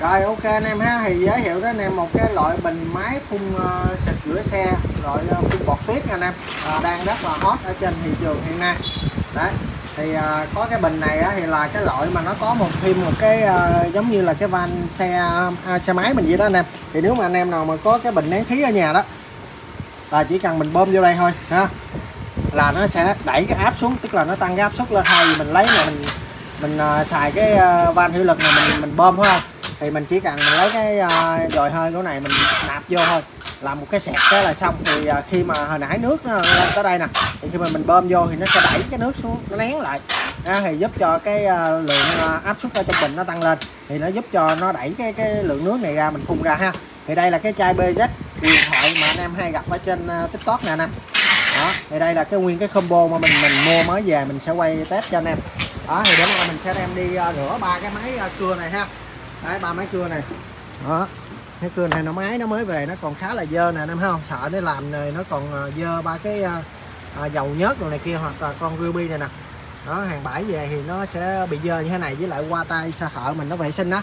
Rồi ok anh em ha. Thì giới thiệu đến anh em một cái loại bình máy phun uh, xịt rửa xe loại uh, phun bọt tuyết anh em. Uh, đang rất là hot ở trên thị trường hiện nay. Đấy thì uh, có cái bình này á, thì là cái loại mà nó có một thêm một cái uh, giống như là cái van xe uh, xe máy mình vậy đó anh em. Thì nếu mà anh em nào mà có cái bình nén khí ở nhà đó là chỉ cần mình bơm vô đây thôi ha. Là nó sẽ đẩy cái áp xuống tức là nó tăng cái áp suất lên. Thay vì mình lấy mà mình mình uh, xài cái uh, van thủy lực này mình mình bơm phải không? Thì mình chỉ cần mình lấy cái ờ, uh, dòi hơi của này mình nạp vô thôi. Làm một cái sẹt cái là xong. Thì uh, khi mà hồi nãy nước nó lên tới đây nè thì khi mà mình bơm vô thì nó sẽ đẩy cái nước xuống nó nén lại. À, thì giúp cho cái uh, lượng uh, áp suất ở trong bình nó tăng lên. Thì nó giúp cho nó đẩy cái cái lượng nước này ra mình phun ra ha. Thì đây là cái chai BZ điện thoại mà anh em hay gặp ở trên uh, tiktok nè anh em đó thì đây là cái nguyên cái combo mà mình mình mua mới về mình sẽ quay test cho anh em. Đó thì đến nay mình sẽ đem đi uh, rửa ba cái máy uh, cưa này ha đấy ba máy cưa này. Đó cái cưa này nó máy nó mới về nó còn khá là dơ nè anh em không sợ nó làm này nó còn à, dơ ba cái à, à dầu nhớt rồi này kia hoặc là con ruby này nè. Đó hàng bãi về thì nó sẽ bị dơ như thế này với lại qua tay sợ hở mình nó vệ sinh đó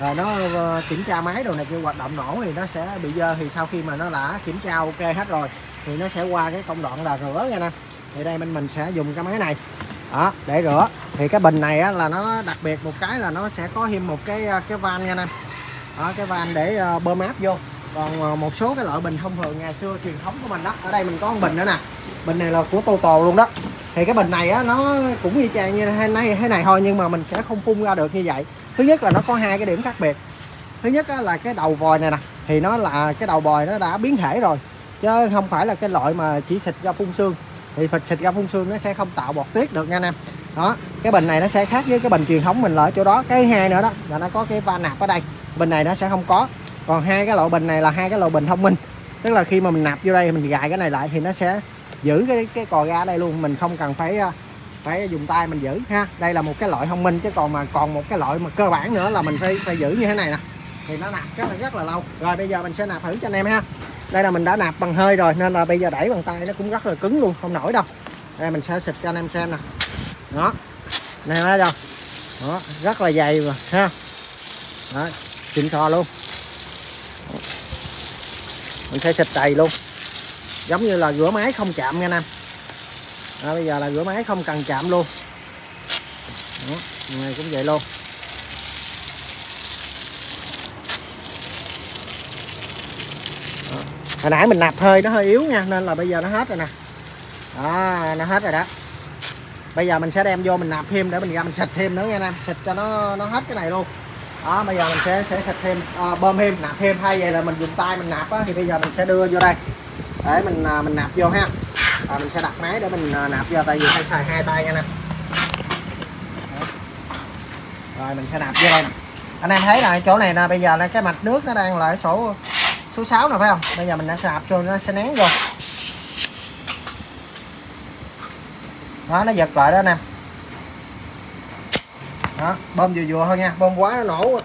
rồi nó ờ, kiểm tra máy đồ này kia hoạt động nổ thì nó sẽ bị dơ. Thì sau khi mà nó đã kiểm tra ok hết rồi thì nó sẽ qua cái công đoạn là rửa nha nè. Thì đây bên mình sẽ dùng cái máy này đó để rửa. Thì cái bình này á, là nó đặc biệt một cái là nó sẽ có thêm một cái à, cái van nha anh em. Đó cái van để uh, bơm áp vô. Còn uh, một số cái loại bình thông thường ngày xưa truyền thống của mình đó ở đây mình có một bình nữa nè. Bình này là của Toto luôn đó. Thì cái bình này á nó cũng y chang như thế này thế này thôi nhưng mà mình sẽ không phun ra được như vậy. Thứ nhất là nó có hai cái điểm khác biệt. Thứ nhất á, là cái đầu vòi này nè. Thì nó là cái đầu vòi nó đã biến thể rồi chứ không phải là cái loại mà chỉ xịt ra phun xương thì phật xịt ra phun xương nó sẽ không tạo bọt tuyết được nha anh em. Đó, cái bình này nó sẽ khác với cái bình truyền thống mình là ở chỗ đó. Cái hai nữa đó, là nó có cái va nạp ở đây. Bình này nó sẽ không có. Còn hai cái loại bình này là hai cái loại bình thông minh. Tức là khi mà mình nạp vô đây, mình gài cái này lại thì nó sẽ giữ cái cái cò ga đây luôn. Mình không cần phải à, phải dùng tay mình giữ, ha. Đây là một cái loại thông minh, chứ còn mà còn một cái loại mà cơ bản nữa là mình phải phải giữ như thế này nè. Thì nó nạp rất là rất là lâu. Rồi, bây giờ mình sẽ nạp thử cho anh em ha đây là mình đã nạp bằng hơi rồi nên là bây giờ đẩy bằng tay nó cũng rất là cứng luôn không nổi đâu. Đây mình sẽ xịt cho anh em xem nè. Đó. Này thấy đâu đó rất là dày mà ha. Đó xịn thò luôn. Mình sẽ xịt đầy luôn. Giống như là rửa máy không chạm nha anh em. Đó, bây giờ là rửa máy không cần chạm luôn. Đó, này cũng vậy luôn. Hồi nãy mình nạp hơi nó hơi yếu nha nên là bây giờ nó hết rồi nè. Đó nó hết rồi đó. Bây giờ mình sẽ đem vô mình nạp thêm để mình ra mình xịt thêm nữa nha anh em. Xịt cho nó nó hết cái này luôn. Đó bây giờ mình sẽ sẽ xịt thêm à, bơm thêm nạp thêm. Hay vậy là mình dùng tay mình nạp á, thì bây giờ mình sẽ đưa vô đây. Để mình à, mình nạp vô ha. À, mình sẽ đặt máy để mình à, nạp vô tại vì hay xài hai tay nha nè rồi mình sẽ nạp vô đây nè. Anh em thấy là chỗ này nè bây giờ là cái mạch nước nó đang là sổ số 6 nè phải không? Bây giờ mình đã nạp cho nó sẽ nén rồi đó nó giật lại đó anh em. Đó bơm vừa vừa thôi nha bơm quá nó nổ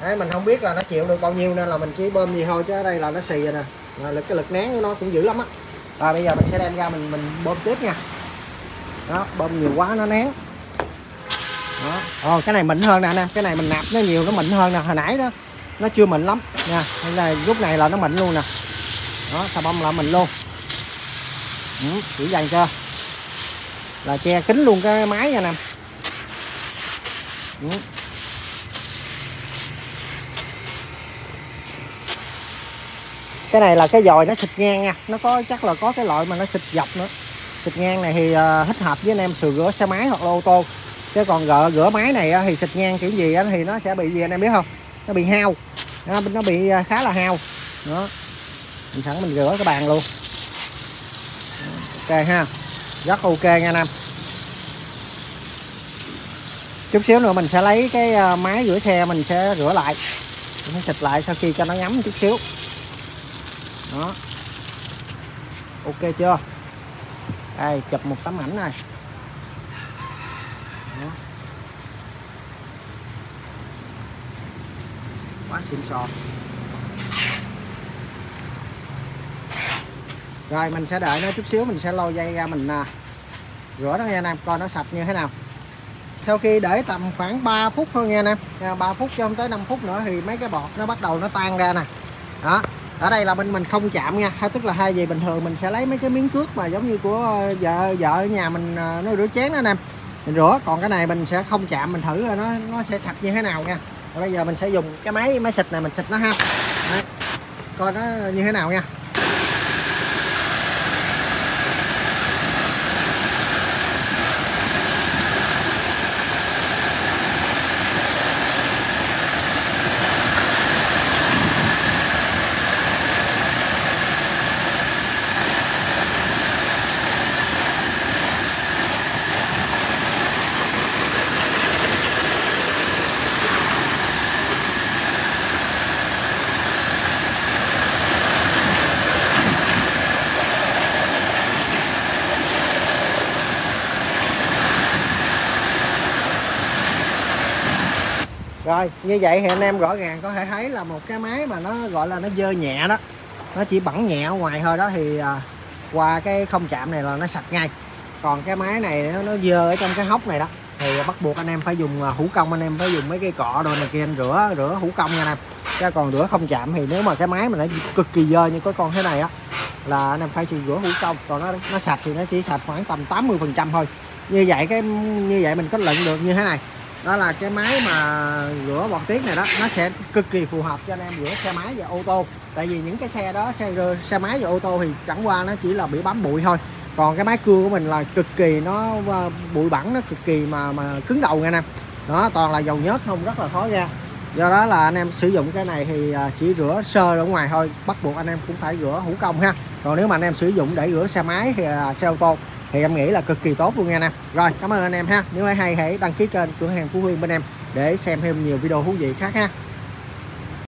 Đấy, mình không biết là nó chịu được bao nhiêu nên là mình chỉ bơm gì thôi chứ ở đây là nó xì rồi nè. Là lực cái lực nén của nó cũng dữ lắm á. Rồi bây giờ mình sẽ đem ra mình mình bơm tiếp nha. Đó bơm nhiều quá nó nén. Đó. Ồ, cái này mịn hơn nè anh em cái này mình nạp nó nhiều nó mịn hơn nè hồi nãy đó nó chưa mịn lắm. Nha hay là lúc này là nó mịn luôn nè. Đó xà bông là mình luôn. Ừ, chỉ dành cho là che kính luôn cái máy nha nè. Ừ. cái này là cái dòi nó xịt ngang nha. Nó có chắc là có cái loại mà nó xịt dọc nữa. Xịt ngang này thì ờ, uh, thích hợp với anh em sửa rửa xe máy hoặc là ô tô. Chứ còn gỡ rửa máy này uh, thì xịt ngang kiểu gì uh, thì nó sẽ bị gì anh em biết không? Nó bị hao. Nó, nó bị à, khá là hao. Đó. Mình sẵn mình rửa cái bàn luôn. Ok ha. Rất ok nha anh em. Chút xíu nữa mình sẽ lấy cái à, máy rửa xe mình sẽ rửa lại. Mình sẽ xịt lại sau khi cho nó ngấm chút xíu. Đó. Ok chưa? Đây chụp một tấm ảnh này. Quá xịn sò rồi mình sẽ đợi nó chút xíu mình sẽ lôi dây ra mình à, rửa nó nghe anh em coi nó sạch như thế nào. Sau khi để tầm khoảng 3 phút thôi nghe anh em. À, 3 phút cho không tới 5 phút nữa thì mấy cái bọt nó bắt đầu nó tan ra nè. Đó ở đây là bên mình không chạm nha. Hay tức là hai gì bình thường mình sẽ lấy mấy cái miếng cước mà giống như của ờ, vợ vợ ở nhà mình ờ, nó rửa chén đó anh em. Mình rửa còn cái này mình sẽ không chạm mình thử nó nó sẽ sạch như thế nào nha bây giờ mình sẽ dùng cái máy máy xịt này mình xịt nó ha Đấy. coi nó như thế nào nha rồi như vậy thì anh em rõ ràng có thể thấy là một cái máy mà nó gọi là nó dơ nhẹ đó. Nó chỉ bẩn nhẹ ở ngoài thôi đó thì à, qua cái không chạm này là nó sạch ngay. Còn cái máy này nó, nó dơ ở trong cái hốc này đó thì bắt buộc anh em phải dùng hữu hũ công anh em phải dùng mấy cái cọ đồ này kia anh rửa rửa hũ công nha anh em. Chứ còn rửa không chạm thì nếu mà cái máy mà nó cực kỳ dơ như cái con thế này á là anh em phải chỉ rửa hũ công còn nó nó sạch thì nó chỉ sạch khoảng tầm 80 phần trăm thôi. Như vậy cái như vậy mình có luận được như thế này đó là cái máy mà rửa bọt tiết này đó. Nó sẽ cực kỳ phù hợp cho anh em rửa xe máy và ô tô. Tại vì những cái xe đó, xe xe máy và ô tô thì chẳng qua nó chỉ là bị bám bụi thôi. Còn cái máy cưa của mình là cực kỳ nó ờ, bụi bẩn nó cực kỳ mà mà cứng đầu nha anh em. Đó, toàn là dầu nhớt không, rất là khó ra. Do đó là anh em sử dụng cái này thì ờ, chỉ rửa sơ ở ngoài thôi. Bắt buộc anh em cũng phải rửa hữu công ha. Còn nếu mà anh em sử dụng để rửa xe máy thì xe ô tô thì em nghĩ là cực kỳ tốt luôn nha nè rồi, cảm ơn anh em ha. Nếu thấy hay, hãy đăng ký kênh cửa hàng phú hương bên em để xem thêm nhiều video thú vị khác ha.